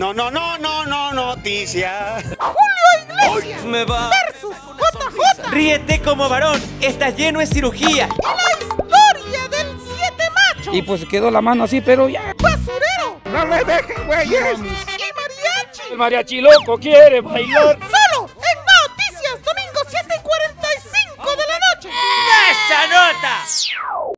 No, no, no, no, no, noticia. Julio Iglesias Me va. versus JJ. Ríete como varón, estás lleno de cirugía. Y la historia del siete machos. Y pues quedó la mano así, pero ya. Basurero. ¡No me dejen, güeyes! Y mariachi. El mariachi loco quiere bailar. Solo en Noticias, domingo 7 y 45 de la noche. ¡Esa nota!